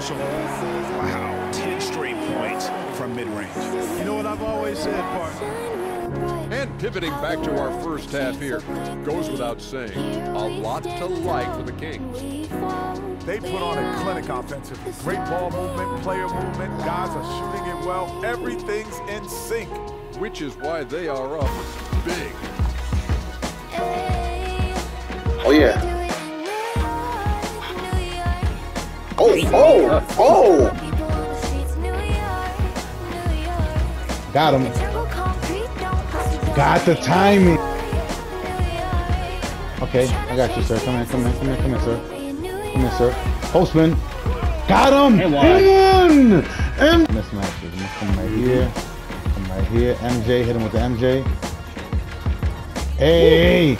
Russell. Wow, 10 straight points from mid-range. You know what I've always said, partner? And pivoting back to our first half here, goes without saying, a lot to like for the Kings. They put on a clinic offensively. Great ball movement, player movement. Guys are shooting it well. Everything's in sync. Which is why they are up big. Oh yeah. Oh, oh, oh! Got him. Got the timing. Okay, I got you, sir. Come in, come in, come in, come in, sir. Come in, sir. Postman. Got him! And one! M Mismatches. Let's Come right here. Come right here. MJ, hit him with the MJ. Hey!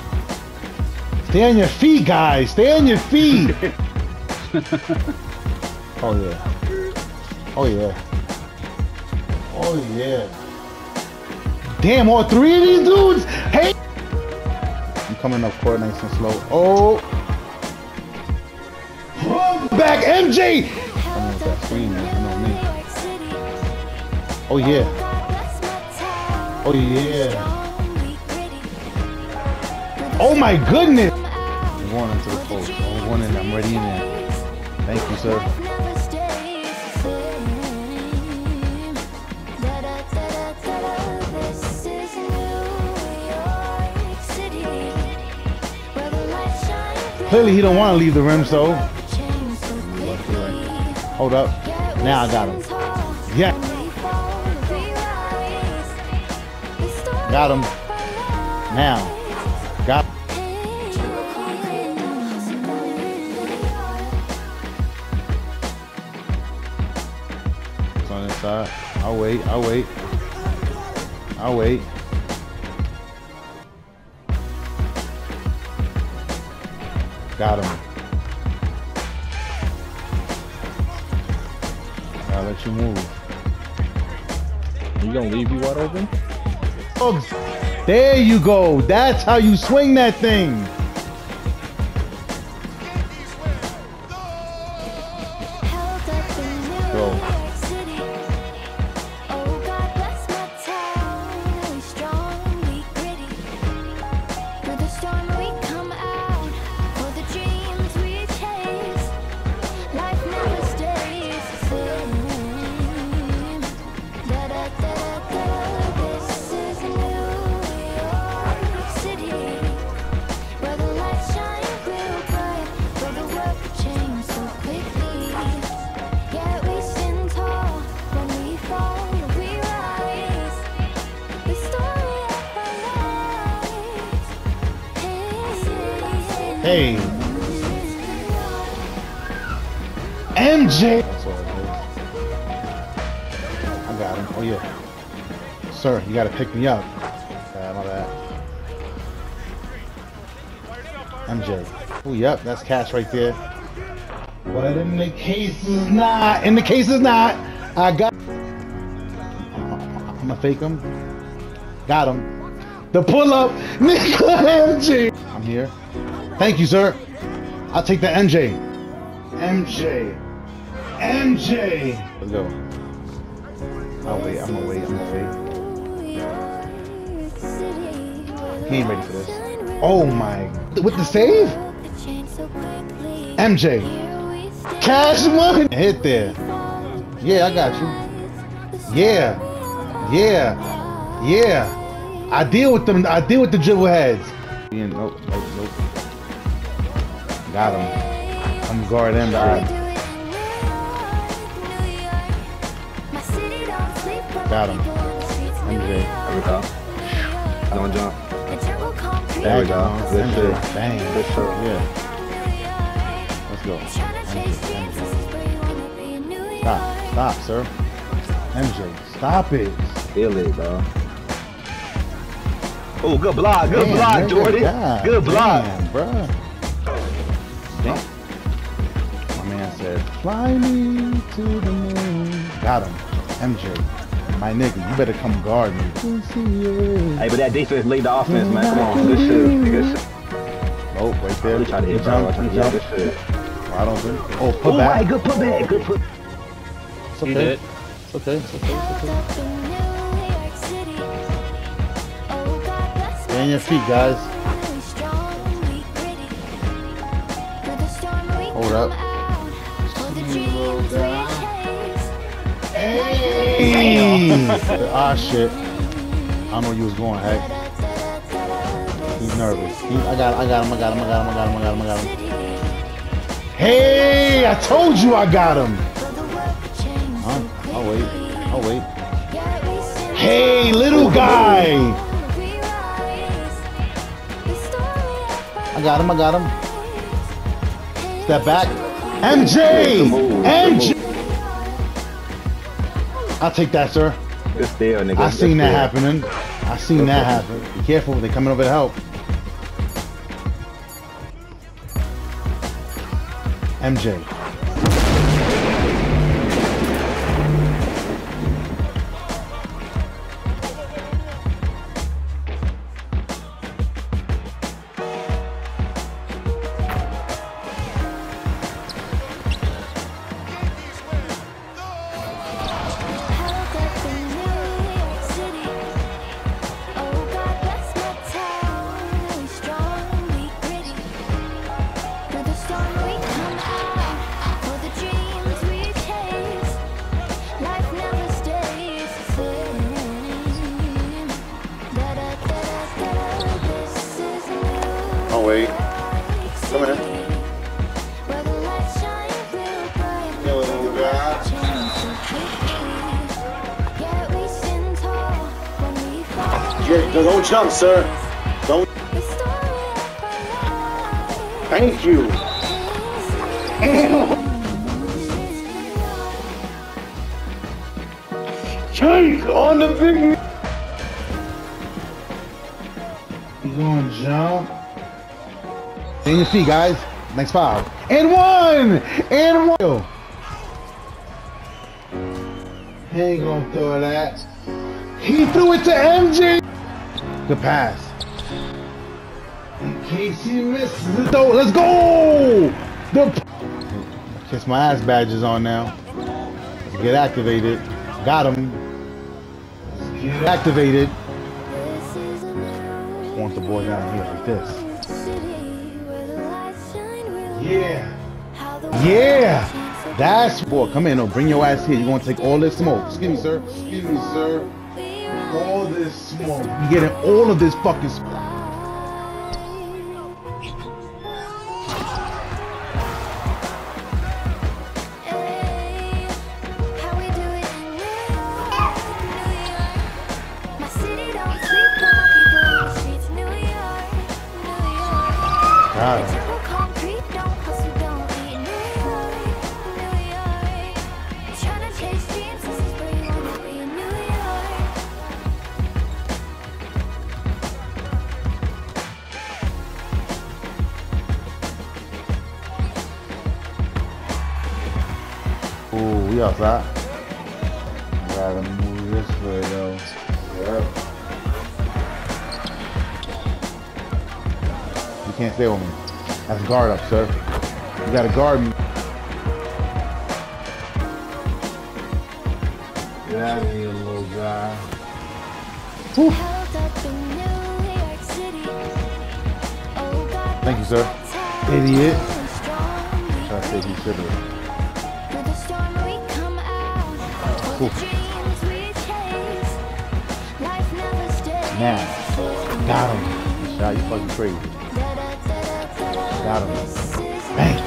Stay on your feet, guys. Stay on your feet. oh yeah. Oh yeah. Oh yeah. Damn, all three of these dudes. Hey. I'm coming up court nice and slow. Oh. Back, MJ. With that screen, man. Know me. Oh yeah. Oh yeah. Oh my goodness. I'm going into the post. I'm going in. I'm ready in there. Thank you, sir. Clearly, he don't want to leave the rim, so hold up. Now I got him. Yeah, got him. Now, got. It's on this side. I'll wait. I'll wait. I'll wait. Got him. I'll let you move. You gonna leave you wide open? Bugs. There you go. That's how you swing that thing. Go. Hey. MJ. That's all it is. I got him. Oh yeah. Sir, you gotta pick me up. Uh, my bad. MJ. Oh yep, that's cash right there. But in the case is not. In the case is not. I got. I'm gonna fake him. Got him. The pull up, Nikola MJ. I'm here. Thank you, sir. I'll take the MJ. MJ. MJ. Let's go. I'll wait. I'm gonna wait. I'm gonna wait. He ain't ready for this. Oh my. With the save? MJ. Cash money. Hit there. Yeah, I got you. Yeah. Yeah. Yeah. I deal with them. I deal with the dribble heads. Yeah, nope, nope, nope. Got him. I'm guard him. Got Got him. MJ. There we go. Don't jump. There we go. Good shit. Bang. Good shit. Yeah. Let's go. MJ. Stop. Stop, sir. MJ. Stop it. Feel it, dog. Oh, good block. Good Damn, block. Jordy. God Good block. Damn, bruh. Fly me to the moon. Got him. MJ. My nigga, you better come guard me. Hey, but that defense lead the offense, man. Come on. Good shit. Good shit. Oh, right I there. really to hit Good bro. Jump, tried to yeah, jump. good shit. Wide open. Oh, oh, put Oh, back. hey, good putback. Good put. It's okay. He did. It's okay. It's okay. It's okay. Stay on your feet, guys. Hold up. Hey! ah, shit. I know you was going, heck. He's nervous. He, I got, I got him. I got him. I got him. I got him. I got him. I got him. Hey! I told you I got him. Huh? I'll wait. I'll wait. Hey, little guy! I got him. I got him. Step back. MJ! MJ! I'll take that, sir. Good steal, nigga. I seen that happening. I seen that happen. Be careful, they coming over to help. MJ. Yeah, don't jump, sir. Don't. Thank you. Jake on the big. He's gonna jump? In your feet, guys. Next five. And one! And one! He ain't gonna throw that. He threw it to MJ! Good pass. In case he misses it though, let's go! The Kiss my ass badges on now. Let's get activated. Got him. Let's get activated. Want the boy down here like this. Yeah. Yeah. That's boy. Come in. No, bring your ass here. You're gonna take all this smoke. Excuse me, sir. Excuse me, sir. All this smoke. You getting all of this fucking smoke. Ooh, we outside. Gotta move this way though. Yep. You can't stay with me. That's guard up, sir. You gotta guard me. Get out of here, little guy. Whew. Thank you, sir. Idiot. I said he should have. Now, got him. Shot, you fucking crazy. Got him. Bang.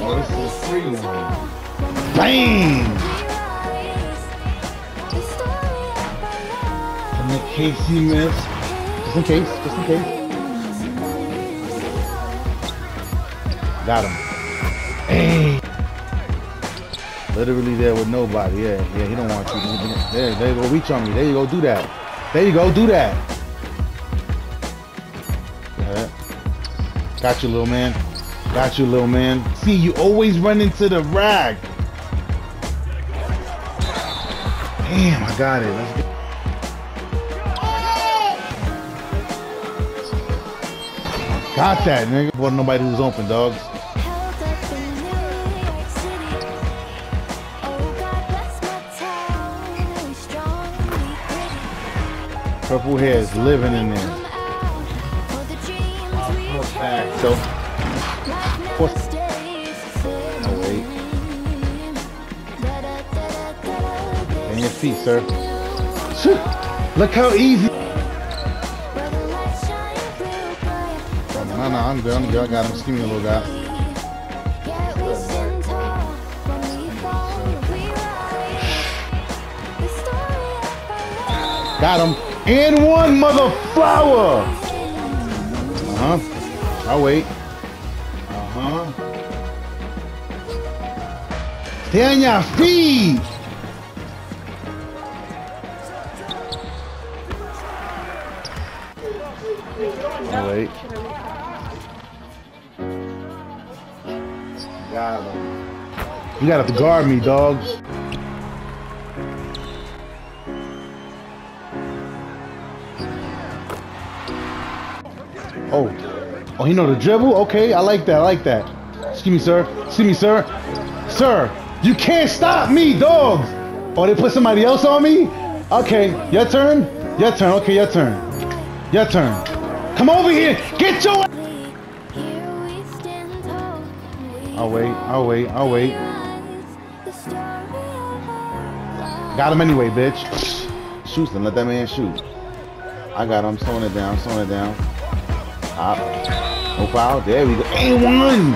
Oh, this is free one. Bang! And in case he missed. Just in case, just in case. Got him. Hey. Literally there with nobody. Yeah, yeah, he don't want you. There, there you go. Reach on me. There you go. Do that. There you go. Do that. Got you, little man. Got you, little man. See, you always run into the rag. Damn, I got it. Let's go. Got that, nigga. Wasn't nobody who's open, dogs. Purple hair is living in there. So, What's- oh wait, in your feet, sir. Look how easy. Oh, no, no, I'm good. I'm good. I got him. Just give me a little guy. Got him. And one mother flower. Uh huh. I'll wait. Uh huh. Stay on your feet. I'll wait. Got. You gotta guard me, dogs. Oh. Oh, he know the dribble? Okay, I like that. I like that. Excuse me, sir. Excuse me, sir. Sir, you can't stop me, dogs. Oh, they put somebody else on me? Okay, your turn. Your turn. Okay, your turn. Your turn. Come over here. Get your. I'll wait. I'll wait. I'll wait. Got him anyway, bitch. Shoot then. Let that man shoot. I got him. Slowing it down. Slowing it down. Up. No foul. There we go. And one.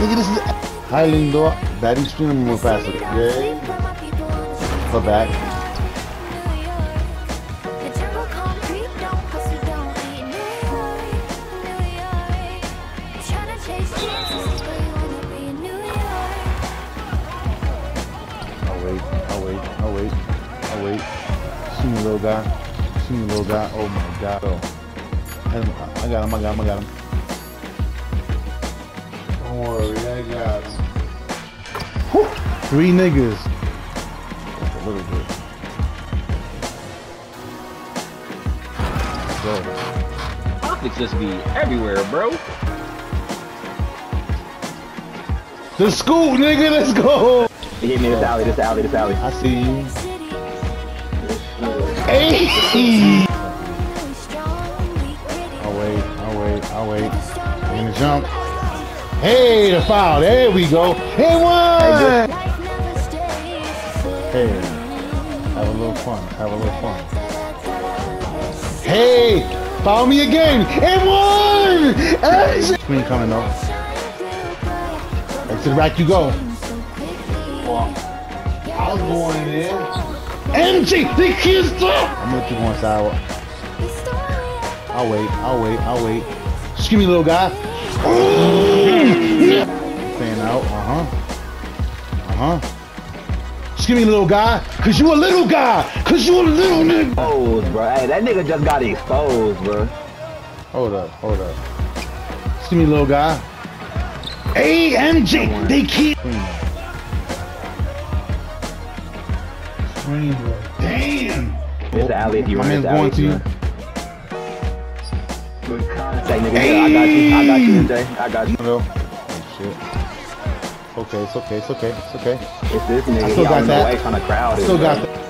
Look at this. High door. Batting stream more faster. Yeah. Put back. I'll wait. See little guy. See little guy. Oh my god. Oh. I got him. I got him. I got him. Don't worry. I got him. Whew. Three niggas. That's a little bit. Let's go. Optics just be everywhere, bro. The school, nigga. Let's go. He hit me this alley, this alley, this alley. I see you. Hey. Jump. Hey, the foul. There we go. Hey, one. Hey, have a little fun. Have a little fun. Hey, follow me again. And one. Hey, Queen coming though. Back to the rack you go. I was going in there. MG, the kids up. I'm gonna go inside. I'll wait. I'll wait. I'll wait. Give me little guy. Fan out. Uh huh. Uh huh. Just give me a little guy. Cause you a little guy. Cause you a little nigga. Exposed, bro. Hey, that nigga just got exposed, bro. Hold up. Hold up. Just give me a little guy. AMG. They keep. Screen. Damn. It's the alley if you My want. man's It's the alley Say, nigga, yeah, I got you. I got you today. I got you. No. Oh, shit. Okay, it's okay, it's okay, it's okay. It's this nigga. I still got that. what kind of crowd is. Still got bro. that.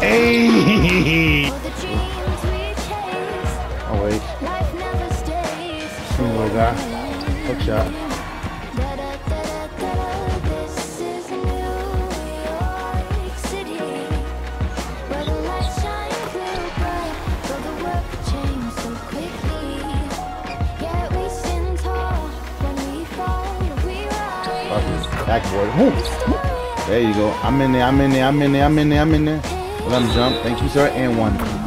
Hey! Oh wait, me little guy. Hook shot. Backboard. Woo. There you go. I'm in there. I'm in there. I'm in there. I'm in there. I'm in there. Let him jump. Thank you, sir. And one.